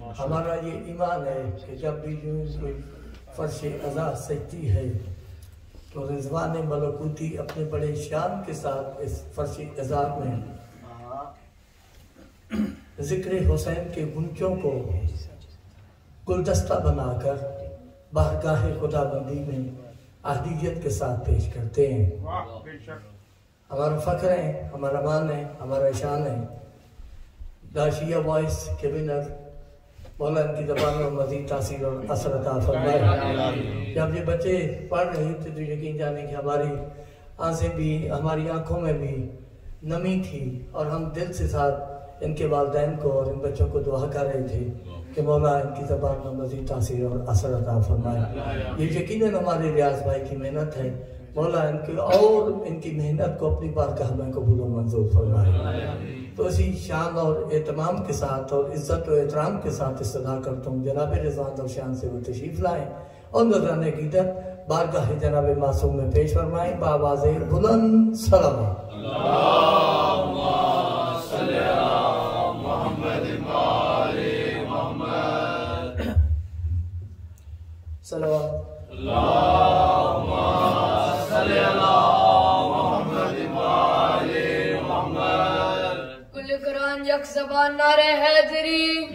ہمارا یہ ایمان ہے کہ جب بھی یوں کوئی فرش ازا سجتی ہے تو رضوان ملکوتی اپنے بڑے شان کے ساتھ اس فرش ازا میں ذکر حسین کے گنچوں کو گلدستہ بنا کر بارگاہ خدا بندی میں عہدیت کے ساتھ پیش کرتے ہیں۔ ہمارا فخر ہے ہمارا مان ہے ہمارا شان ہے۔ داشیہ وائس کے ونر مولا ان کی زبان میں مزید تاثیر اور اثر عطا فرمائے۔ جب یہ بچے پڑھ رہے تھے تو یقین جانے کہ ہماری آنکھیں بھی، ہماری آنکھوں میں بھی نمی تھی اور ہم دل سے ساتھ ان کے والدین کو اور ان بچوں کو دعا کر رہے تھے کہ مولا ان کی زبان میں مزید تاثیر اور اثر عطا فرمائے۔ یہ یقیناً ہمارے ریاض بھائی کی محنت ہے۔ مولا، ان کی اور ان کی محنت کو اپنی بارگاہ میں قبول و منظور فرمائے۔ تو اسی شان اور اہتمام کے ساتھ اور عزت و احترام کے ساتھ استدا کرتا ہوں۔ جناب رضوان اور شان سے وہ تشریف لائیں اور نظران عقیدت بارگاہ جناب معصوم میں پیش فرمائیں بآواز بلند سلام کل قرآن یک زبان نعرہ حیدری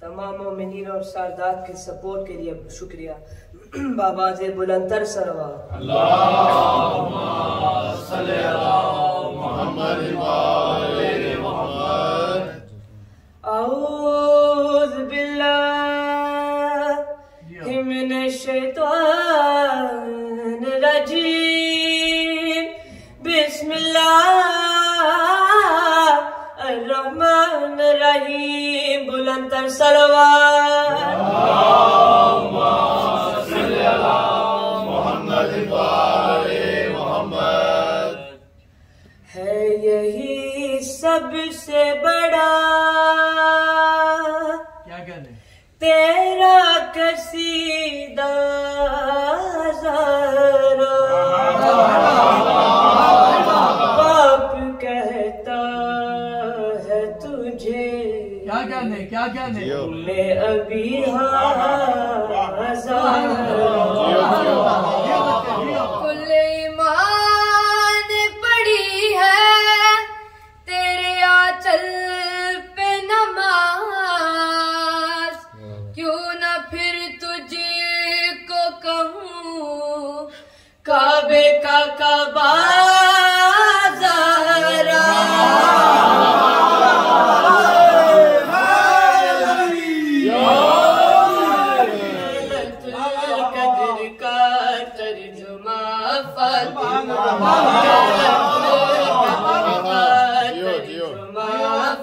تمام مومنین اور سردات کے سپورٹ کے لیے شکریہ۔ بابا سے بلندر سروا۔ اعوذ بلندر سلوات ہے یہی سب سے بڑا کیا کہنے؟ تیرا کسیدہ میں ابھی کل ایمان پڑی ہے، تیرے آچل پہ نماز۔ کیوں نہ پھر تجھ کو کہوں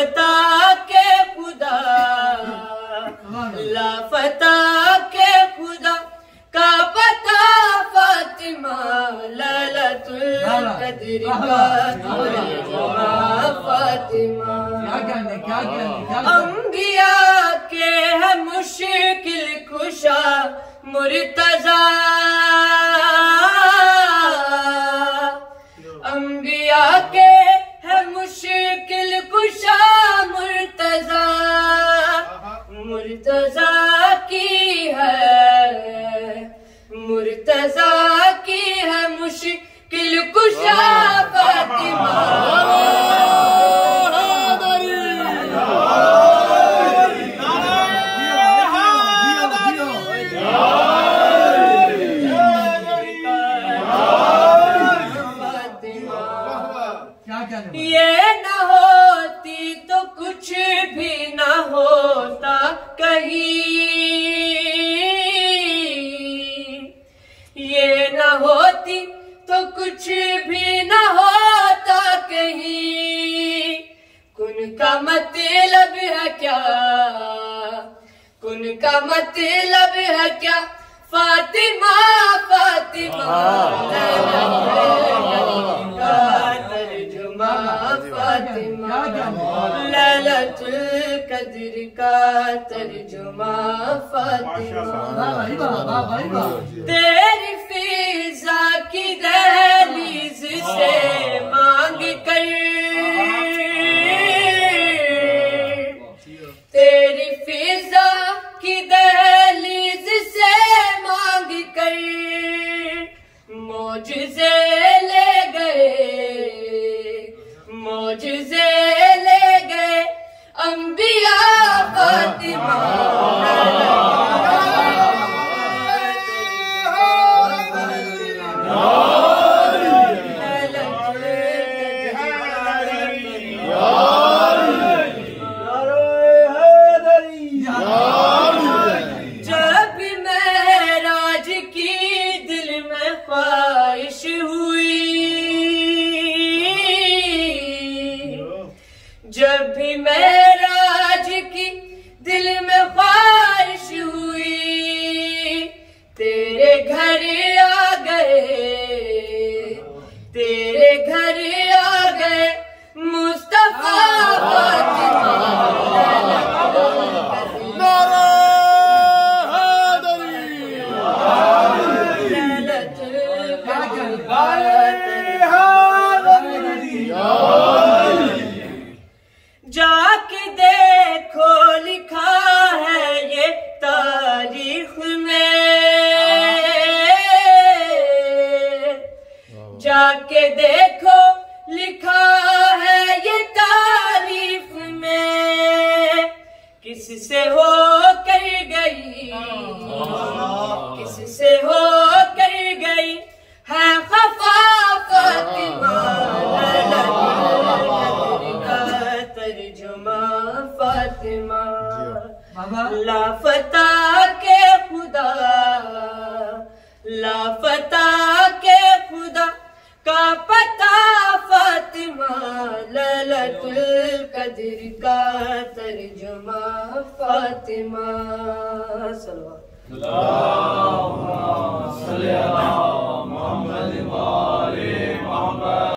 لافتہ کے خدا لافتہ کے خدا کا پتا فاطمہ للت القدر فاطمہ۔ انبیاء کے ہے مشکل کشا مرتضی۔ مرتضی کی کچھ بھی نہ ہوتا کہیں۔ کن کا مطلب ہے کیا؟ کن کا مطلب ہے کیا؟ فاطمہ فاطمہ۔ ترجمہ فاطمہ۔ للت القدر کا ترجمہ فاطمہ۔ تیری stay. کس سے ہو کر گئی؟ کس سے ہو کر گئی ہے خفا فاطمہ؟ کا ترجمہ فاطمہ۔ لافتہ کے خدا۔ لافتہ کے خدا کا پتہ فاطمہ۔ للت القدر کا ترجمہ فاطمہ صلوات